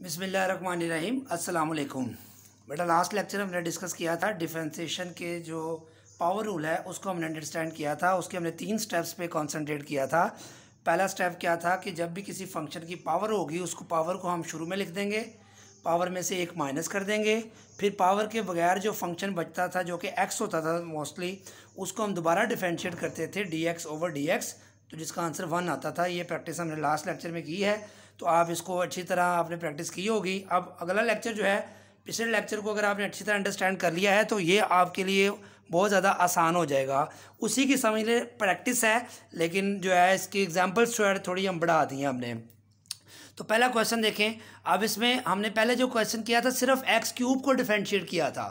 बिसमीम वालेकुम बेटा लास्ट लेक्चर हमने डिस्कस किया था डिफ्रेंसिएशन के जो पावर रूल है, उसको हमने अंडरस्टैंड किया था। उसके हमने तीन स्टेप्स पे कंसंट्रेट किया था। पहला स्टेप क्या था कि जब भी किसी फ़ंक्शन की पावर होगी, उसको पावर को हम शुरू में लिख देंगे। पावर में से एक माइनस कर देंगे। फिर पावर के बगैर जो फ़ंक्शन बचता था, जो कि एक्स होता था मोस्टली उसको हम दोबारा डिफ्रेंशिएट करते थे D X over D X तो जिसका आंसर वन आता था, ये प्रैक्टिस हमने लास्ट लेक्चर में की है। तो आप इसको अच्छी तरह आपने प्रैक्टिस की होगी। अब अगला लेक्चर जो है, पिछले लेक्चर को अगर आपने अच्छी तरह अंडरस्टैंड कर लिया है तो ये आपके लिए बहुत ज़्यादा आसान हो जाएगा। उसी की समझ ले प्रैक्टिस है, लेकिन जो है इसकी एग्जाम्पल्स जो है थोड़ी हम बढ़ा दी हैं हमने। तो पहला क्वेश्चन देखें। अब इसमें हमने पहले जो क्वेश्चन किया था, सिर्फ़ एक्स क्यूब को डिफ्रेंशिएट किया था।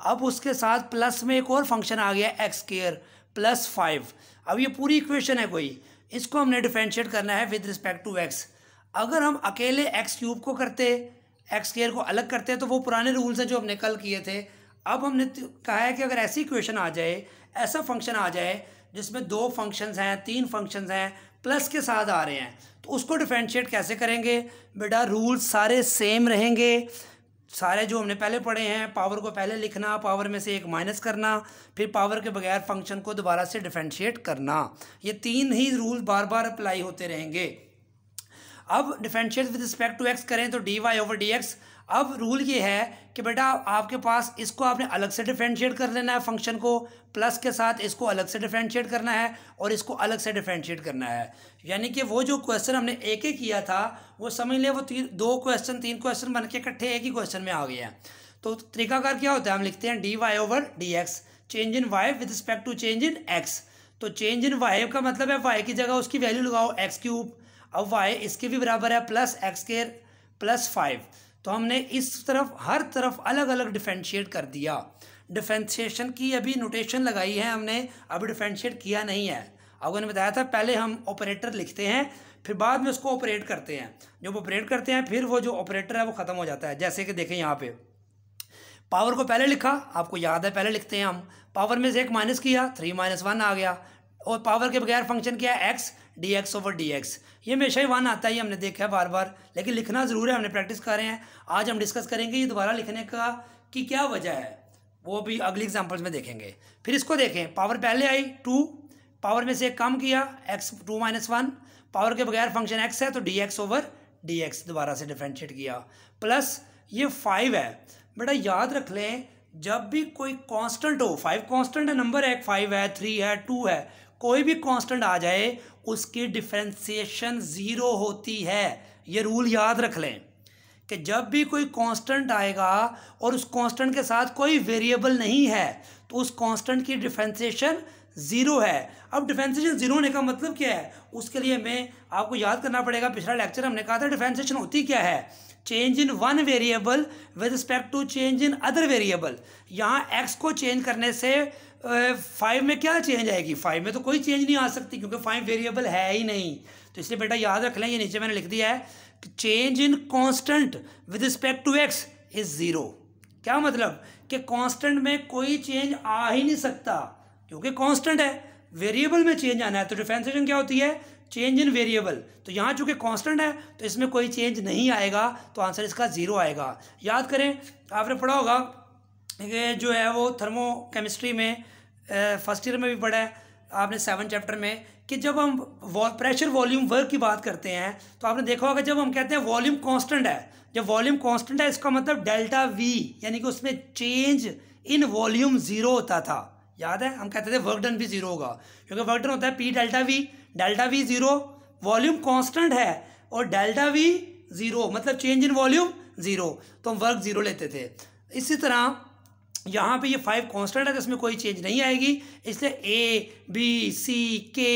अब उसके साथ प्लस में एक और फ़ंक्शन आ गया एक्स केयर प्लस फाइव अब ये पूरी इक्वेशन है कोई। इसको हमने डिफ्रेंशिएट करना है विद रिस्पेक्ट टू एक्स अगर हम अकेले एक्स क्यूब को करते एक्स केयर को अलग करते तो वो पुराने रूल्स हैं जो हमने कल किए थे। अब हमने कहा है कि अगर ऐसी इक्वेशन आ जाए, ऐसा फ़ंक्शन आ जाए, जिसमें दो फ़ंक्शंस हैं, तीन फ़ंक्शंस हैं प्लस के साथ आ रहे हैं तो उसको डिफ्रेंशिएट कैसे करेंगे? बेटा रूल्स सारे सेम रहेंगे। सारे जो हमने पहले पढ़े हैं पावर को पहले लिखना पावर में से एक माइनस करना, फिर पावर के बगैर फ़ंक्शन को दोबारा से डिफ्रेंशिएट करना। ये तीन ही रूल बार बार अप्लाई होते रहेंगे। अब differentiate with respect to x करें तो d y over d x अब रूल ये है कि बेटा आपके पास इसको आपने अलग से डिफ्रेंशिएट कर लेना है फ़ंक्शन को प्लस के साथ इसको अलग से डिफ्रेंशिएट करना है और इसको अलग से डिफ्रेंशिएट करना है। यानी कि वो जो क्वेश्चन हमने एक एक किया था, वो समझ लिया, वो तीन, दो क्वेश्चन तीन क्वेश्चन बन के इकट्ठे एक ही क्वेश्चन में आ गए हैं। तो तरीकाकार क्या होता है? हम लिखते हैं d y over d x change in y with respect to change in x तो चेंज इन वाई का मतलब है वाई की जगह उसकी वैल्यू लगाओ एक्स क्यूब अब वाई इसके भी बराबर है प्लस एक्स के प्लस फाइव तो हमने इस तरफ़, हर तरफ़ अलग अलग डिफ्रेंशिएट कर दिया। डिफ्रेंशिएशन की अभी नोटेशन लगाई है हमने अभी डिफ्रेंशिएट किया नहीं है। अब मैंने बताया था, पहले हम ऑपरेटर लिखते हैं, फिर बाद में उसको ऑपरेट करते हैं। जब ऑपरेट करते हैं, फिर वो जो ऑपरेटर है, वो ख़त्म हो जाता है। जैसे कि देखें यहाँ पे। पावर को पहले लिखा, आपको याद है, पहले लिखते हैं हम। पावर में से एक माइनस किया थ्री माइनस वन आ गया। और पावर के बगैर फ़ंक्शन किया x d x over d x ये हमेशा ही वन आता है हमने देखा है बार बार लेकिन लिखना ज़रूर है, हमने प्रैक्टिस कर रहे हैं। आज हम डिस्कस करेंगे ये दोबारा लिखने का कि क्या वजह है, वो भी अगली एग्जाम्पल्स में देखेंगे। फिर इसको देखें पावर पहले आई टू पावर में से एक कम किया x two minus one power के बगैर फ़ंक्शन एक्स है तो d x over d x दोबारा से डिफ्रेंशिएट किया। प्लस ये फाइव है। बेटा, याद रख लें, जब भी कोई कांस्टेंट हो फाइव कांस्टेंट है नंबर है, एक फाइव है थ्री है टू है कोई भी कांस्टेंट आ जाए, उसकी डिफ्रेंसिएशन ज़ीरो होती है। ये रूल याद रख लें कि जब भी कोई कांस्टेंट आएगा और उस कांस्टेंट के साथ कोई वेरिएबल नहीं है तो उस कांस्टेंट की डिफ्रेंसिएशन ज़ीरो है। अब डिफ्रेंसिएशन ज़ीरो होने का मतलब क्या है? उसके लिए हमें आपको याद करना पड़ेगा, पिछला लेक्चर हमने कहा था डिफ्रेंसिएशन होती क्या है? Change in one variable with respect to change in other variable यहाँ एक्स को चेंज करने से फाइव में क्या चेंज आएगी? फाइव में तो कोई चेंज नहीं आ सकती क्योंकि फाइव वेरिएबल है ही नहीं। तो इसलिए बेटा याद रख लें, ये नीचे मैंने लिख दिया है कि change in constant with respect to x is zero क्या मतलब? कि कांस्टेंट में कोई चेंज आ ही नहीं सकता, क्योंकि कांस्टेंट है। वेरिएबल में चेंज आना है तो डिफ्रेंसिएशन क्या होती है? चेंज इन वेरिएबल तो यहाँ चूँकि कांस्टेंट है तो इसमें कोई चेंज नहीं आएगा तो आंसर इसका ज़ीरो आएगा। याद करें, आपने पढ़ा होगा जो है वो थर्मो केमिस्ट्री में फ़र्स्ट ईयर में भी पढ़ा है। आपने सेवन चैप्टर में कि जब हम प्रेशर वॉल्यूम वर्क की बात करते हैं तो आपने देखा होगा जब हम कहते हैं वॉल्यूम कांस्टेंट है, जब वॉल्यूम कांस्टेंट है, इसका मतलब डेल्टा वी यानी कि उसमें चेंज इन वॉल्यूम ज़ीरो होता था। याद है? हम कहते थे वर्क डन भी ज़ीरो होगा। क्योंकि वर्क डन होता है p delta v delta v zero volume constant है और डेल्टा वी ज़ीरो मतलब चेंज इन वॉल्यूम ज़ीरो तो हम वर्क ज़ीरो लेते थे। इसी तरह यहाँ पे ये फाइव कांस्टेंट है जिसमें कोई चेंज नहीं आएगी। इसलिए ए बी सी के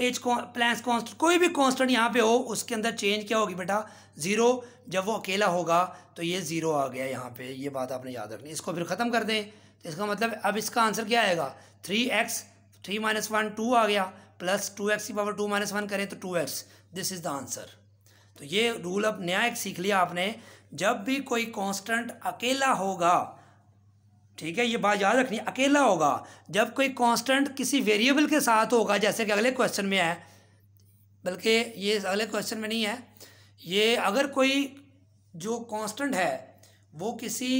एच प्लैंस कॉन्स्ट कोई भी कांस्टेंट यहाँ पे हो, उसके अंदर चेंज क्या होगी बेटा? ज़ीरो जब वो अकेला होगा तो ये ज़ीरो आ गया यहाँ पे। ये बात आपने याद रखनी इसको फिर ख़त्म कर दें। तो इसका मतलब अब इसका आंसर क्या आएगा? Three x three minus one two आ गया। प्लस टू एक्स की पावर टू माइनस वन करें तो two x this is the answer तो ये रूल अब नया एक सीख लिया आपने। जब भी कोई कांस्टेंट अकेला होगा ठीक है, ये बात याद रखनी, अकेला होगा। जब कोई कांस्टेंट किसी वेरिएबल के साथ होगा, जैसे कि अगले क्वेश्चन में है, बल्कि ये अगले क्वेश्चन में नहीं है, ये अगर कोई जो कांस्टेंट है, वो किसी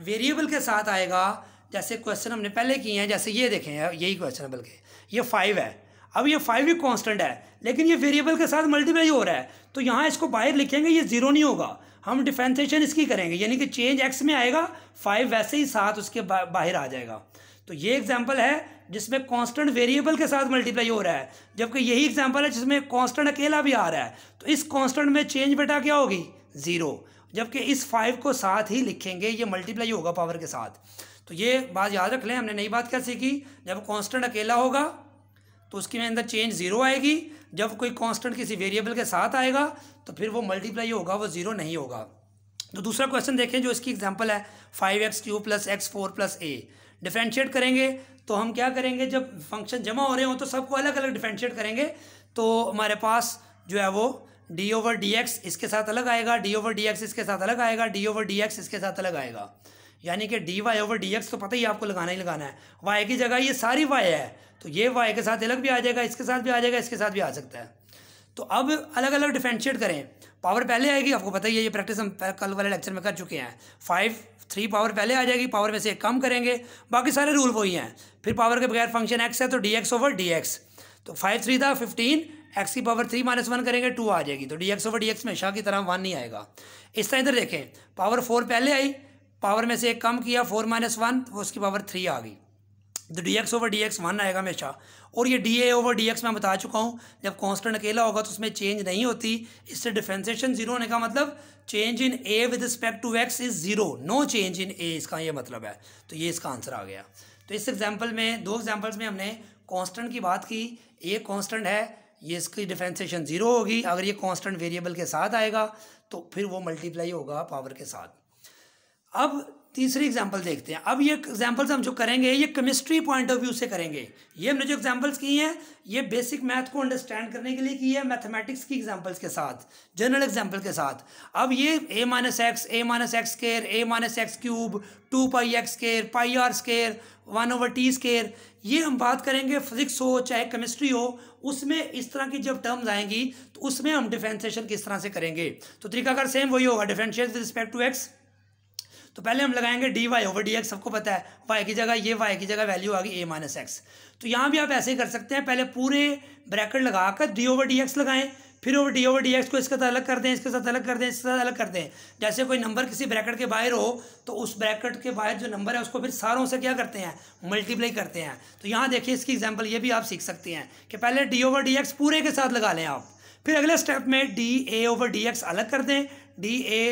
वेरिएबल के साथ आएगा, जैसे क्वेश्चन हमने पहले किए हैं, जैसे ये देखें, यही क्वेश्चन है बल्कि, ये फाइव है। अब ये फाइव भी कांस्टेंट है, लेकिन ये वेरिएबल के साथ मल्टीप्लाई हो रहा है तो यहाँ इसको बाहर लिखेंगे, ये ज़ीरो नहीं होगा। हम डिफ्रेंसिएशन इसकी करेंगे यानी कि चेंज एक्स में आएगा फाइव वैसे ही साथ उसके बा, बाहर आ जाएगा। तो ये एग्ज़ाम्पल है जिसमें कांस्टेंट वेरिएबल के साथ मल्टीप्लाई हो रहा है जबकि यही एग्ज़ाम्पल है जिसमें कांस्टेंट अकेला भी आ रहा है। तो इस कांस्टेंट में चेंज बेटा क्या होगी? ज़ीरो जबकि इस फाइव को साथ ही लिखेंगे ये मल्टीप्लाई होगा पावर के साथ। तो ये बात याद रख लें हमने नई बात क्या सीखी? जब कांस्टेंट अकेला होगा तो उसके अंदर चेंज ज़ीरो आएगी। जब कोई कांस्टेंट किसी वेरिएबल के साथ आएगा तो फिर वो मल्टीप्लाई होगा, वो ज़ीरो नहीं होगा। तो दूसरा क्वेश्चन देखें जो इसकी एग्जांपल है five x cube plus x four plus a differentiate करेंगे तो हम क्या करेंगे, जब फ़ंक्शन जमा हो रहे हो तो सबको अलग अलग डिफ्रेंशिएट करेंगे। तो हमारे पास जो है वो डी ओवर डी एक्स इसके साथ अलग आएगा डी ओवर डी एक्स इसके साथ अलग आएगा डी ओवर डी एक्स इसके साथ अलग आएगा। यानी कि d y over d x तो पता ही आपको लगाना ही लगाना है। वाई की जगह ये सारी वाई है। तो ये वाई के साथ अलग भी आ जाएगा, इसके साथ भी आ जाएगा, इसके साथ भी आ सकता है। तो अब अलग अलग डिफ्रेंशिएट करें। पावर पहले आएगी, आपको पता ही है, ये प्रैक्टिस हम कल वाले लेक्चर में कर चुके हैं। फाइव थ्री पावर पहले आ जाएगी पावर में से एक कम करेंगे, बाकी सारे रूल वही हैं। फिर पावर के बगैर फ़ंक्शन एक्स है तो d x over d x तो फाइव थ्री था फिफ्टीन एक्स की पावर थ्री माइनस वन करेंगे टू आ जाएगी। तो d x over d x में शाह की तरह वन नहीं आएगा। इस तरह इधर देखें पावर फोर पहले आई पावर में से एक कम किया फोर माइनस वन तो उसकी पावर थ्री आ गई। तो d x over d x one आएगा हमेशा। और ये d a over d x मैं बता चुका हूँ, जब कॉन्स्टेंट अकेला होगा तो उसमें चेंज नहीं होती। इससे डिफ्रेंसिएशन ज़ीरो होने का मतलब change in a with respect to x is zero no change in a इसका ये मतलब है। तो ये इसका आंसर आ गया। तो इस एग्ज़ाम्पल में, दो एग्जाम्पल्स में हमने कॉन्स्टेंट की बात की। एक कॉन्स्टेंट है, ये इसकी डिफ्रेंसिएशन ज़ीरो होगी। अगर ये कांस्टेंट वेरिएबल के साथ आएगा तो फिर वो मल्टीप्लाई होगा पावर के साथ। अब तीसरी एग्जांपल देखते हैं। अब ये एग्जांपल्स हम जो करेंगे, ये केमिस्ट्री पॉइंट ऑफ़ व्यू से करेंगे। ये हमने जो एग्जांपल्स की हैं, ये बेसिक मैथ को अंडरस्टैंड करने के लिए की है मैथमेटिक्स की एग्जांपल्स के साथ जनरल एग्जांपल के साथ। अब ये a minus x a minus x square a minus x cube two pi x square pi r square one over t square ये हम बात करेंगे फिजिक्स हो, चाहे केमिस्ट्री हो, उसमें इस तरह की जब टर्म्स आएँगी तो उसमें हम डिफ्रेंसिएशन किस तरह से करेंगे। तो तरीकाकार सेम वही होगा differentiate with respect to x तो पहले हम लगाएँगे d y over d x सबको पता है वाई की जगह ये वाई की जगह वैल्यू आ गई ए माइनस एक्स तो यहाँ भी आप ऐसे ही कर सकते हैं, पहले पूरे ब्रैकेट लगाकर डी ओवर डी एक्स लगाएँ, फिर over d over d x को इसके साथ अलग कर दें, इसके साथ अलग कर दें, इसके साथ अलग कर दें. जैसे कोई नंबर किसी ब्रैकेट के बाहर हो तो उस ब्रैकेट के बाहर जो नंबर है, उसको फिर सारों से क्या करते हैं? मल्टीप्लाई करते हैं. तो यहाँ देखिए इसकी एग्ज़ाम्पल ये भी आप सीख सकते हैं कि पहले डी ओवर डी एक्स पूरे के साथ लगा लें आप. फिर अगले स्टेप में d a over d x अलग कर दें d a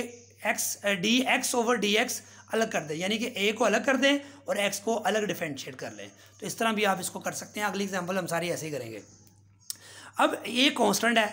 x d x over d x अलग कर दें, यानी कि ए को अलग कर दें और एक्स को अलग डिफ्रेंशिएट कर लें। तो इस तरह भी आप इसको कर सकते हैं। अगली एग्जांपल हम सारी ऐसे ही करेंगे। अब ये कांस्टेंट है।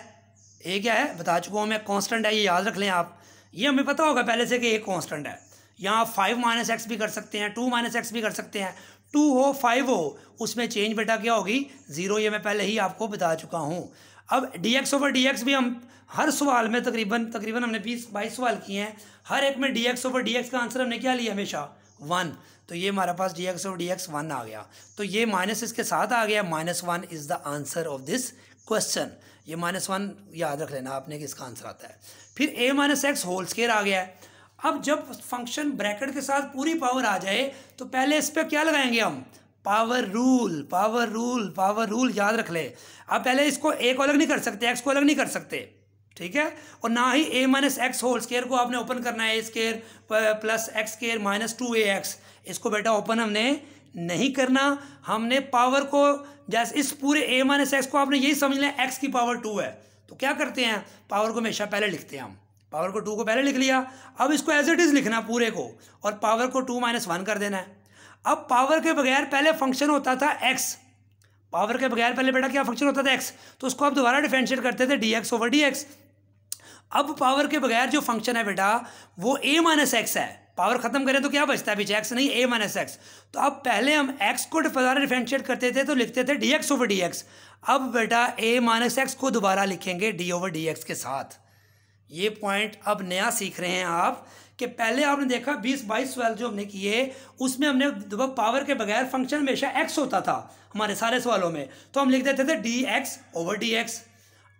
ए क्या है? बता चुका हूँ मैं कांस्टेंट है, ये याद रख लें आप। ये हमें पता होगा पहले से कि एक कॉन्स्टेंट है। यहाँ फाइव माइनस एक्स भी कर सकते हैं टू माइनस एक्स भी कर सकते हैं। टू हो फाइव हो, उसमें चेंज बेटा क्या होगी? ज़ीरो ये मैं पहले ही आपको बता चुका हूँ। अब d x over d x भी हम हर सवाल में तकरीबन तकरीबन हमने बीस, बाईस सवाल किए हैं। हर एक में d x over d x का आंसर हमने क्या लिया हमेशा? वन तो ये हमारे पास d x over d x one आ गया। तो ये माइनस इसके साथ आ गया। Minus one is the answer of this question ये माइनस वन याद रख लेना आपने कि इसका आंसर आता है। फिर a minus x whole square आ गया। है अब जब फ़ंक्शन ब्रैकेट के साथ पूरी पावर आ जाए तो पहले इस पर क्या लगाएँगे हम? Power rule power rule power rule याद रख ले। अब पहले इसको ए को अलग नहीं कर सकते एक्स को अलग नहीं कर सकते। ठीक है? और ना ही a minus x whole square को आपने ओपन करना है a square plus x square minus two a x इसको बेटा ओपन हमने नहीं करना। हमने पावर को, जैसे इस पूरे ए माइनस एक्स को आपने यही समझ लें एक्स की पावर टू है। तो क्या करते हैं? पावर को हमेशा पहले लिखते हैं हम। पावर को टू को पहले लिख लिया। अब इसको एज इट इज़ लिखना पूरे को। और पावर को टू माइनस वन कर देना है। अब पावर के बगैर पहले फ़ंक्शन होता था एक्स पावर के बगैर पहले बेटा क्या फ़ंक्शन होता था एक्स तो उसको आप दोबारा डिफरेंशिएट करते थे d x over d x अब पावर के बगैर जो फ़ंक्शन है बेटा, वो ए माइनस एक्स है। पावर खत्म करें तो क्या बचता है एक्स नहीं ए माइनस एक्स तो अब पहले हम एक्स को दोबारा डिफरेंशिएट करते थे तो लिखते थे d x over d x अब बेटा ए माइनस एक्स को दोबारा लिखेंगे डी ओवर डी एक्स के साथ। ये पॉइंट अब नया सीख रहे हैं आप कि पहले आपने देखा बीस बाईस सवाल जो हमने किए, उसमें हमने पावर के बगैर फ़ंक्शन हमेशा एक्स होता था, हमारे सारे सवालों में। तो हम लिख देते थे d x over d x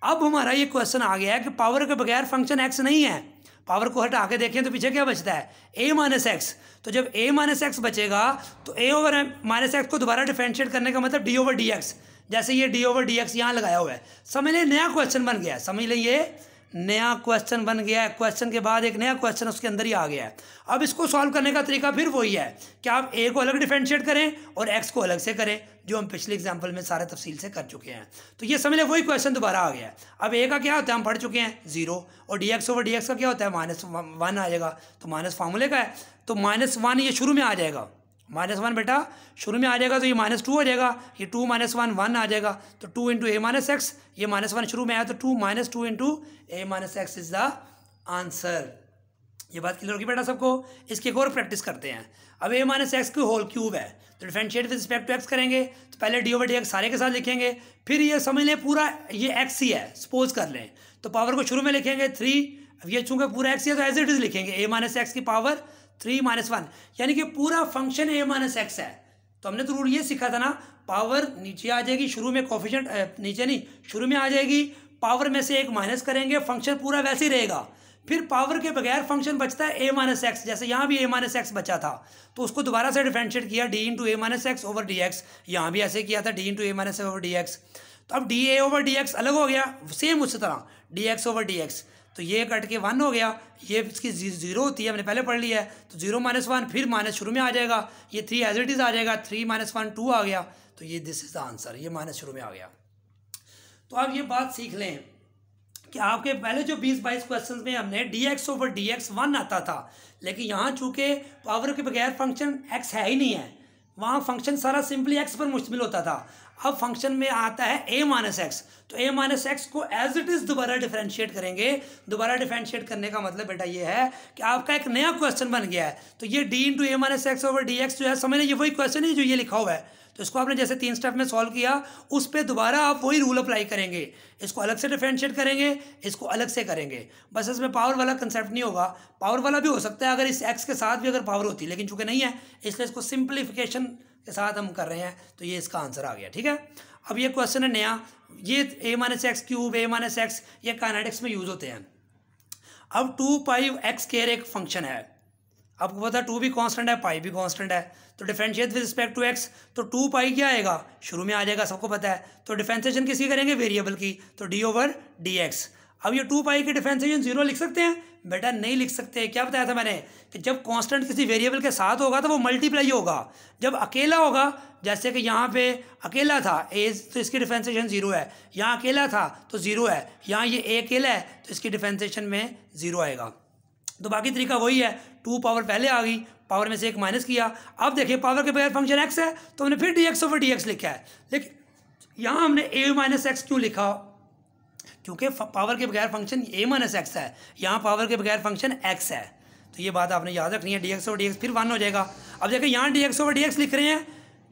अब हमारा ये क्वेश्चन आ गया है कि पावर के बगैर फ़ंक्शन एक्स नहीं है। पावर को हटा के देखें तो पीछे क्या बचता है? ए माइनस एक्स तो जब ए माइनस एक्स बचेगा तो ए ओवर माइनस एक्स को दोबारा डिफ्रेंशिएट करने का मतलब डी ओवर डी एक्स जैसे ये डी ओवर डी एक्स यहाँ लगाया हुआ है। समझ लें, नया क्वेश्चन बन गया समझ लें ये। नया क्वेश्चन बन गया है। क्वेश्चन के बाद एक नया क्वेश्चन उसके अंदर ही आ गया है। अब इसको सॉल्व करने का तरीका फिर वही है कि आप ए को अलग डिफ्रेंशिएट करें और एक्स को अलग से करें, जो हम पिछले एग्ज़ाम्पल में सारे तफसील से कर चुके हैं। तो ये समझ लें, वही क्वेश्चन दोबारा आ गया है। अब ए का क्या होता है? हम पढ़ चुके हैं ज़ीरो और d x over d x का क्या होता है? माइनस वन आ जाएगा। तो माइनस फार्मूले का है? तो माइनस वन ये शुरू में आ जाएगा। माइनस वन बेटा, शुरू में आ जाएगा तो ये माइनस टू हो जाएगा, ये टू माइनस वन वन आ जाएगा तो two into a minus x ये माइनस वन शुरू में आया तो two minus two into a minus x is the answer ये बात क्लियर होगी बेटा सबको? इसकी एक और प्रैक्टिस करते हैं। अब ए माइनस एक्स की होल क्यूब है तो differentiate with respect to x करेंगे तो पहले डी ओवर डी एक्स सारे के साथ लिखेंगे, फिर ये समझ लें पूरा ये एक्स ही है सपोज़ कर लें। तो पावर को शुरू में लिखेंगे थ्री अब ये चूँकि पूरा एक्स ही है तो एज इट इज़ लिखेंगे ए माइनस एक्स की पावर थ्री माइनस वन यानी कि पूरा फ़ंक्शन ए माइनस एक्स है। तो हमने तो रूल ये सीखा था ना पावर नीचे आ जाएगी, शुरू में कॉफिशेंट नीचे नहीं, शुरू में आ जाएगी पावर में से एक माइनस करेंगे फ़ंक्शन पूरा वैसे ही रहेगा। फिर पावर के बगैर फ़ंक्शन बचता है ए माइनस एक्स जैसे यहाँ भी ए माइनस एक्स बचा था। तो उसको दोबारा से डिफ्रेंशिएट किया d into a minus x over d x यहाँ भी ऐसे किया था d into a minus over d x तो अब d a over d x अलग हो गया सेम उसी तरह d x over d x तो ये कट के वन हो गया। ये इसकी ज़ीरो होती है, हमने पहले पढ़ लिया है। तो ज़ीरो माइनस वन, फिर माइनस शुरू में आ जाएगा। ये थ्री एज इट इज़ आ जाएगा थ्री माइनस वन टू आ गया। तो ये दिस इज़ द आंसर ये माइनस शुरू में आ गया। तो आप ये बात सीख लें कि आपके पहले जो बीस बाईस क्वेश्चन में हमने d x over d x one आता था, लेकिन यहाँ चूँकि पावर के बगैर फ़ंक्शन एक्स है ही नहीं है, वहाँ फ़ंक्शन सारा सिंपली एक्स पर मुश्तमिल होता था। अब फ़ंक्शन में आता है ए माइनस एक्स तो ए माइनस एक्स को एज इट इज़ दोबारा डिफ्रेंशिएट करेंगे। दोबारा डिफ्रेंशिएट करने का मतलब बेटा ये है कि आपका एक नया क्वेश्चन बन गया है। तो ये d into a minus x over d x जो है, समझ ये वही क्वेश्चन है जो ये लिखा हुआ है। तो इसको आपने जैसे तीन स्टेप में सॉल्व किया, उस पर दोबारा आप वही रूल अप्लाई करेंगे। इसको अलग से डिफ्रेंशिएट करेंगे, इसको अलग से करेंगे। बस इसमें पावर वाला कंसेप्ट नहीं होगा। पावर वाला भी हो सकता है अगर इस एक्स के साथ भी अगर पावर होती, लेकिन चूँकि नहीं है, इसलिए इसको सिंप्लीफिकेशन के साथ हम कर रहे हैं तो ये इसका आंसर आ गया, ठीक है? अब ये क्वेश्चन है नया। ये a minus x cube a minus x ये काइनेटिक्स में यूज़ होते हैं। अब टू पाई एक्स केयर एक फ़ंक्शन है। आपको पता है टू भी कांस्टेंट है पाई भी कांस्टेंट है। तो differentiate with respect to x तो टू पाई क्या आएगा? शुरू में आ जाएगा, सबको पता है। तो डिफ्रेंशिएशन किसकी करेंगे? वेरिएबल की। तो डी ओवर डी एक्स अब ये टू पाई की डिफ्रेंशिएशन ज़ीरो लिख सकते हैं? बेटा नहीं लिख सकते। क्या बताया था मैंने? कि जब कांस्टेंट किसी वेरिएबल के साथ होगा तो वो मल्टीप्लाई होगा। जब अकेला होगा, जैसे कि यहाँ पे अकेला था ए तो इसकी डिफ्रेंशिएशन ज़ीरो है। यहाँ अकेला था तो ज़ीरो है। यहाँ ये ए अकेला है तो इसकी डिफ्रेंशिएशन में ज़ीरो आएगा। तो बाकी तरीका वही है। टू पावर पहले आ गई पावर में से एक माइनस किया। अब देखिए पावर के बगैर फ़ंक्शन एक्स है तो हमने फिर d x over d x लिखा है। लेकिन यहाँ हमने ए माइनस एक्स क्यों लिखा? क्योंकि पावर के बगैर फ़ंक्शन ए माइनस एक्स है। यहाँ पावर के बगैर फ़ंक्शन एक्स है। तो ये बात आपने याद रखनी है d x over d x फिर वन हो जाएगा। अब देखिए, यहाँ d x over d x लिख रहे हैं।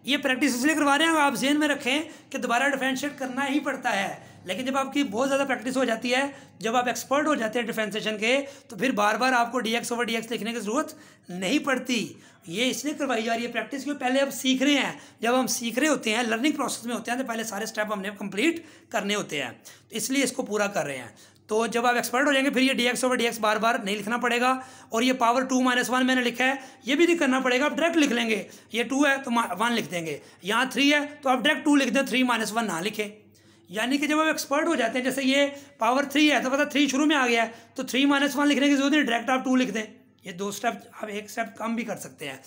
ये प्रैक्टिस इसलिए करवा रहे हैं, आप जेन में रखें कि दोबारा डिफ्रेंशिएट करना ही पड़ता है। लेकिन जब आपकी बहुत ज़्यादा प्रैक्टिस हो जाती है, जब आप एक्सपर्ट हो जाते हैं डिफ्रेंसिएशन के तो फिर बार बार आपको d x over d x लिखने की ज़रूरत नहीं पड़ती। ये इसलिए करवाई जा रही है प्रैक्टिस, क्योंकि पहले अब सीख रहे हैं। जब हम सीख रहे होते हैं लर्निंग प्रोसेस में होते हैं तो पहले सारे स्टेप हमने कंप्लीट करने होते हैं। तो इसलिए इसको पूरा कर रहे हैं। तो जब आप एक्सपर्ट हो जाएँगे, फिर ये d x over d x बार बार नहीं लिखना पड़ेगा, और ये पावर टू माइनस वन मैंने लिखा है, ये भी नहीं करना पड़ेगा, आप डायरेक्ट लिख लेंगे। ये टू है तो वन लिख देंगे। यहाँ थ्री है तो आप डायरेक्ट टू लिख दें थ्री माइनस वन ना लिखें। यानी कि जब आप एक्सपर्ट हो जाते हैं, जैसे ये पावर थ्री है तो पता थ्री शुरू में आ गया है तो थ्री माइनस वन लिखने की ज़रूरत नहीं डायरेक्ट आप टू लिख दें। ये दो स्टेप आप एक स्टेप कम भी कर सकते हैं।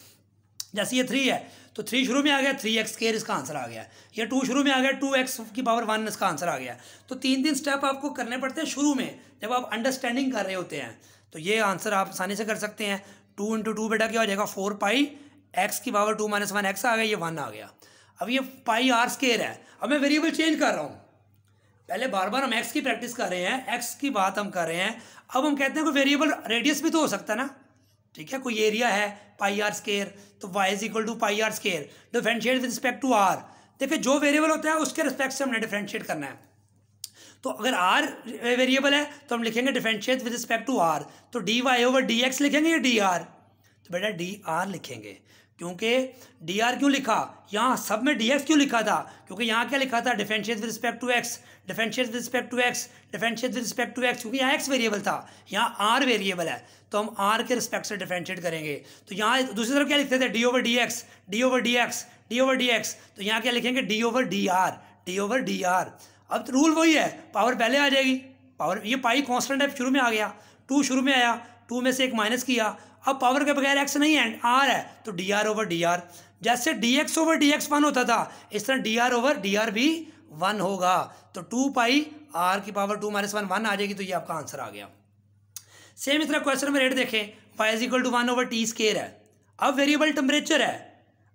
जैसे ये थ्री है तो थ्री शुरू में आ गया थ्री एक्स केयर इसका आंसर आ गया। ये टू शुरू में आ गया टू एक्स की पावर वन इसका आंसर आ गया। तो तीन तीन स्टेप आपको करने पड़ते हैं शुरू में, जब आप अंडरस्टैंडिंग कर रहे होते हैं। तो ये आंसर आप आसानी से कर सकते हैं। टू इंटू टू बेटा क्या हो जाएगा? फोर पाई एक्स की power two minus one x आ गया, ये वन आ गया। अब ये पाई आर स्केयर है। अब मैं वेरिएबल चेंज कर रहा हूँ। पहले बार बार हम एक्स की प्रैक्टिस कर रहे हैं एक्स की बात हम कर रहे हैं। अब हम कहते हैं कोई वेरिएबल रेडियस भी तो हो सकता है ना। ठीक है, कोई एरिया है पाई आर स्केयर तो y is equal to pi r square differentiate with respect to r देखिए, जो वेरिएबल होता है, उसके रिस्पेक्ट से हमने डिफ्रेंशिएट करना है। तो अगर आर वेरिएबल है तो हम लिखेंगे differentiate with respect to r तो d y over d x लिखेंगे या डी आर तो बेटा डी आर लिखेंगे। क्योंकि डी आर क्यों लिखा? यहाँ सब में डी एक्स क्यों लिखा था? क्योंकि यहाँ क्या लिखा था? Differentiate with respect to x differentiate with respect to x differentiate with respect to x क्योंकि यहाँ एक्स वेरिएबल था, यहाँ आर वेरिएबल है। तो हम आर के रिस्पेक्ट से डिफेंशिएट करेंगे। तो यहाँ दूसरी तरफ़ क्या लिखते थे? D over d x d over d x d over d x तो यहाँ क्या लिखेंगे? D over d r d over d r अब तो रूल वही है पावर पहले आ जाएगी। पावर ये पाई कॉन्स्टेंट है, शुरू में आ गया। टू शुरू में आया टू में से एक माइनस किया। अब पावर के बगैर एक्स नहीं है आर है तो d r over d r जैसे d x over d x one होता था, इस तरह d r over d r भी वन होगा। तो टू पाई आर की power two minus one one आ जाएगी तो ये आपका आंसर आ गया। सेम इस तरह क्वेश्चन में रेट देखें y is equal to one over t square है। अब वेरिएबल टेम्परेचर है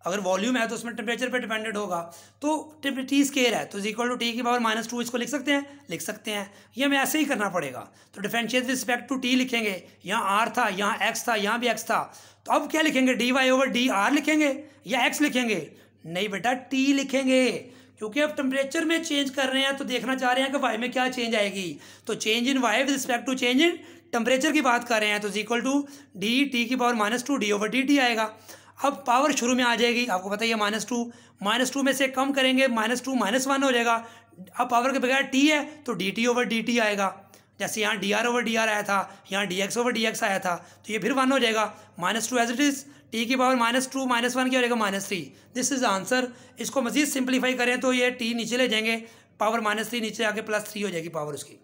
अगर वॉल्यूम है तो उसमें टेम्परेचर पे डिपेंडेंट होगा। तो टी स्केयर है तो इक्वल टू टी की पावर माइनस टू इसको लिख सकते हैं, लिख सकते हैं। ये हमें ऐसे ही करना पड़ेगा। तो डिफरेंशिएट रिस्पेक्ट टू टी लिखेंगे। यहाँ आर था, यहाँ एक्स था, यहाँ भी एक्स था। तो अब क्या लिखेंगे? D y over d r लिखेंगे या एक्स लिखेंगे? नहीं बेटा टी लिखेंगे। क्योंकि अब टेम्परेचर में चेंज कर रहे हैं तो देखना चाह रहे हैं कि वाई में क्या चेंज आएगी। तो change in y with respect to change in temperature की बात कर रहे हैं तो इक्वल टू डी टी की power minus two d over d t आएगा। अब पावर शुरू में आ जाएगी। आपको पता है माइनस टू माइनस टू में से कम करेंगे माइनस टू माइनस वन हो जाएगा। अब पावर के बगैर टी है तो d t over d t आएगा। जैसे यहाँ d r over d r आया था, यहाँ d x over d x आया था तो ये फिर वन हो जाएगा। Minus two as it is t की power minus two minus one क्या हो जाएगा minus three this is answer इसको मजीद सिंप्लीफाई करें तो ये टी नीचे ले जाएँगे। पावर माइनस थ्री नीचे आके प्लस थ्री हो जाएगी पावर उसकी।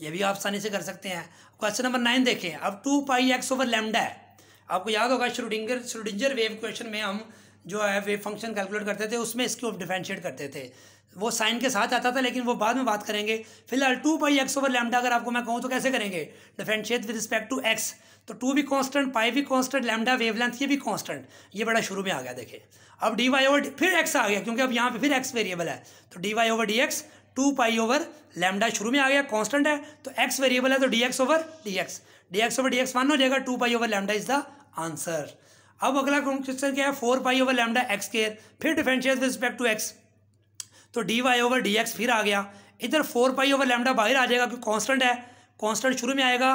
ये भी आप आसानी से कर सकते हैं। क्वेश्चन नंबर नाइन देखें। अब two pi x over lambda है। आपको याद होगा श्रोडिंगर श्रोडिंजर वेव क्वेश्चन में हम जो है वेव फ़ंक्शन कैलकुलेट करते थे, उसमें इसको डिफ्रेंशिएट करते थे। वो साइन के साथ आता था, लेकिन वो बाद में बात करेंगे। फ़िलहाल two by x over lambda अगर आपको मैं कहूँ तो कैसे करेंगे? Differentiate with respect to x तो टू भी कांस्टेंट पाई भी कांस्टेंट लैमडा वेवलेंथ ये भी कांस्टेंट ये बड़ा शुरू में आ गया देखे अब डी वाई ओवर फिर एक्स आ गया, क्योंकि अब यहाँ पे फिर एक्स वेरिएबल है। तो d y over d x two pi over lambda शुरू में आ गया कांस्टेंट है। तो एक्स वेरिएबल है तो d x over d x d x over d x one हो जाएगा two pi over lambda is the answer. अब अगला क्वेश्चन क्या है? Four pi over lambda x square फिर differentiate with respect to x तो d y over d x फिर आ गया। इधर फोर पाई ओवर लैमडा बाहर आ जाएगा क्योंकि कांस्टेंट है। कांस्टेंट शुरू में आएगा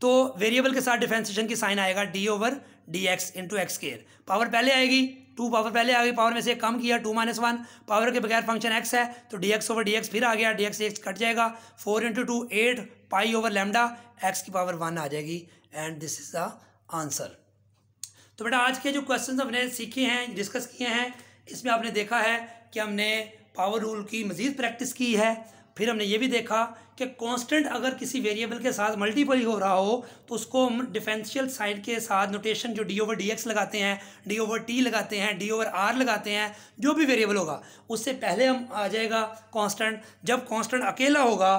तो वेरिएबल के साथ डिफरेंशिएशन की साइन आएगा d over d x into x square power पहले आएगी टू पावर पहले आ गई पावर में से कम किया टू माइनस वन पावर के बगैर फ़ंक्शन एक्स है तो d x over d x फिर आ गया डी एक्स एक्स कट जाएगा। Four into two eight pi over lambda x की पावर वन आ जाएगी। And this is the answer तो बेटा, आज के जो क्वेश्चन हमने सीखे हैं डिस्कस किए हैं, इसमें आपने देखा है कि हमने पावर रूल की मज़ीद प्रैक्टिस की है। फिर हमने ये भी देखा कि कांस्टेंट अगर किसी वेरिएबल के साथ मल्टीपल हो रहा हो तो उसको हम डिफेंशियल साइड के साथ नोटेशन जो डी ओवर डी एक्स लगाते हैं डी ओवर टी लगाते हैं डी ओवर आर लगाते हैं, जो भी वेरिएबल होगा, उससे पहले हम आ जाएगा कांस्टेंट जब कांस्टेंट अकेला होगा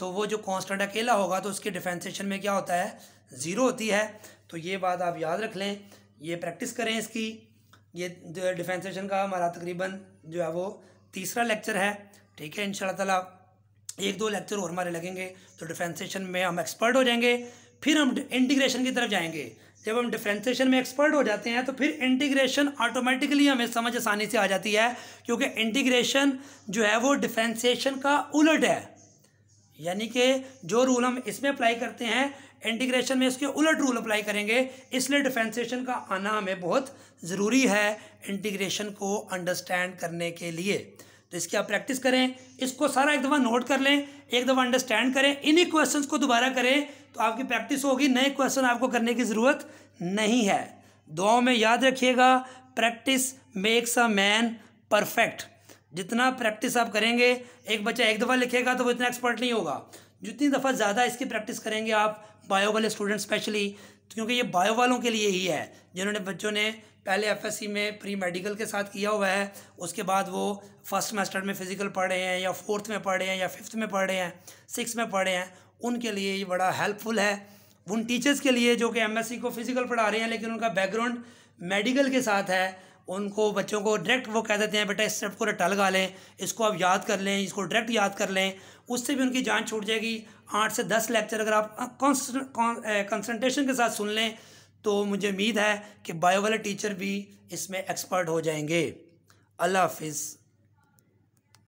तो वो जो कांस्टेंट अकेला होगा तो उसके डिफेंसेशन में क्या होता है? ज़ीरो होती है। तो ये बात आप याद रख लें। ये प्रैक्टिस करें इसकी। ये जो है डिफेंसेशन का हमारा तकरीबन जो है वो तीसरा लेक्चर है। ठीक है इन ताला एक दो लेक्चर और हमारे लगेंगे तो डिफ्रेंसिएशन में हम एक्सपर्ट हो जाएँगे, फिर हम इंटीग्रेशन की तरफ़ जाएँगे। जब हम डिफ्रेंसिएशन में एक्सपर्ट हो जाते हैं तो फिर इंटीग्रेशन ऑटोमेटिकली हमें समझ आसानी से आ जाती है, क्योंकि इंटीग्रेशन जो है वो डिफ्रेंसिएशन का उलट है। यानी कि जो रूल हम इसमें अप्लाई करते हैं इंटीग्रेशन में इसके उलट रूल अप्लाई करेंगे, इसलिए डिफ्रेंसिएशन का आना हमें बहुत ज़रूरी है इंटीग्रेशन को अंडरस्टैंड करने के लिए। तो इसकी आप प्रैक्टिस करें, इसको सारा एक दफ़ा नोट कर लें, एक दफ़ा अंडरस्टैंड करें, इन्हीं क्वेश्चंस को दोबारा करें तो आपकी प्रैक्टिस होगी, नए क्वेश्चन आपको करने की ज़रूरत नहीं है। दुआओं में याद रखिएगा practice makes a man perfect जितना प्रैक्टिस आप करेंगे, एक बच्चा एक दफ़ा लिखेगा तो वो इतना एक्सपर्ट नहीं होगा। जितनी दफ़ा ज़्यादा इसकी प्रैक्टिस करेंगे आप बायो वाले स्टूडेंट स्पेशली क्योंकि ये बायो वालों के लिए ही है, जिन्होंने बच्चों ने पहले एफएससी में प्री मेडिकल के साथ किया हुआ है, उसके बाद वो फ़र्स्ट सेमेस्टर में फ़िज़िकल पढ़ हैं, या फोर्थ में पढ़ हैं, या फिफ्थ में पढ़ हैं सिक्स में पढ़ हैं, उनके लिए ये बड़ा हेल्पफुल है। उन टीचर्स के लिए जो कि एमएससी को फ़िज़िकल पढ़ा रहे हैं, लेकिन उनका बैकग्राउंड मेडिकल के साथ है उनको बच्चों को डायरेक्ट वो कह देते हैं, बेटा, इस स्टेप को रटा लगा लें, इसको आप याद कर लें, इसको डायरेक्ट याद कर लें। उससे भी उनकी जान छूट जाएगी। आठ से दस लेक्चर अगर आप कंसनट्रेशन के साथ सुन लें तो मुझे उम्मीद है कि बायो वाले टीचर भी इसमें एक्सपर्ट हो जाएँगे। अल्लाह हाफिज़।